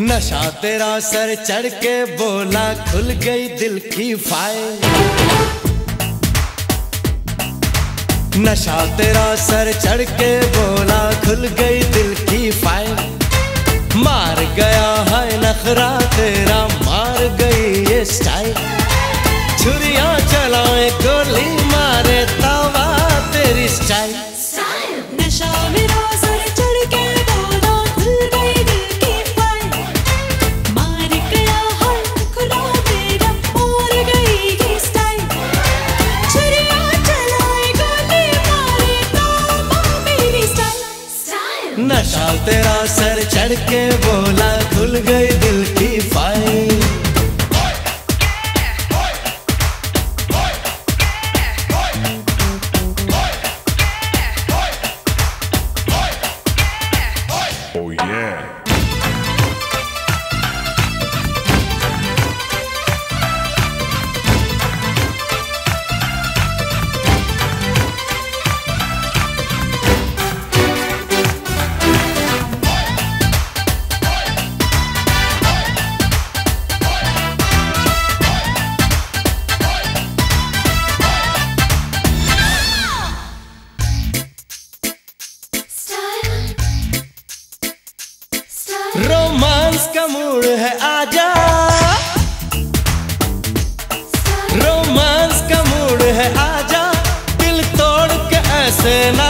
नशा तेरा सर चढ़ के बोला, खुल गई दिल की फ़ाइल। नशा तेरा सर चढ़ के बोला, खुल गई दिल की फ़ाइल। मार गया है नखरा तेरा तेरा सर चढ़ के बोला खुल गई दिल रोमांस का मूड है आजा। रोमांस का मूड है आजा। दिल तोड़ के ऐसे ना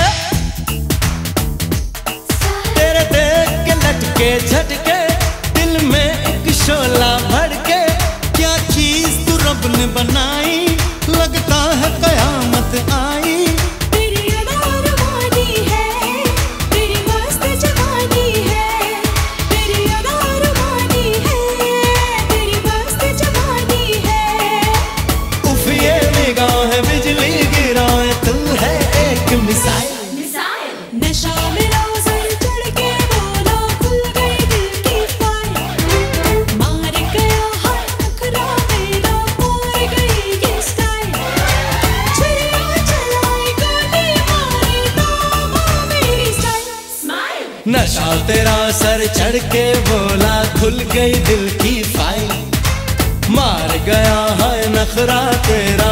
के झटके दिल में एक शोला भड़के। क्या चीज़ तू रब ने बनाई? लगता है कयामत आई। तेरी अदार वादी है तेरी मस्त जवानी है। तेरी अदार वादी है तेरी मस्त जवानी है। उफ ये निगाह बिजली गिराए तू है एक मिसाइल। नशा तेरा सर चढ़ के बोला, खुल गई दिल की फ़ाइल। मार गया है नखरा तेरा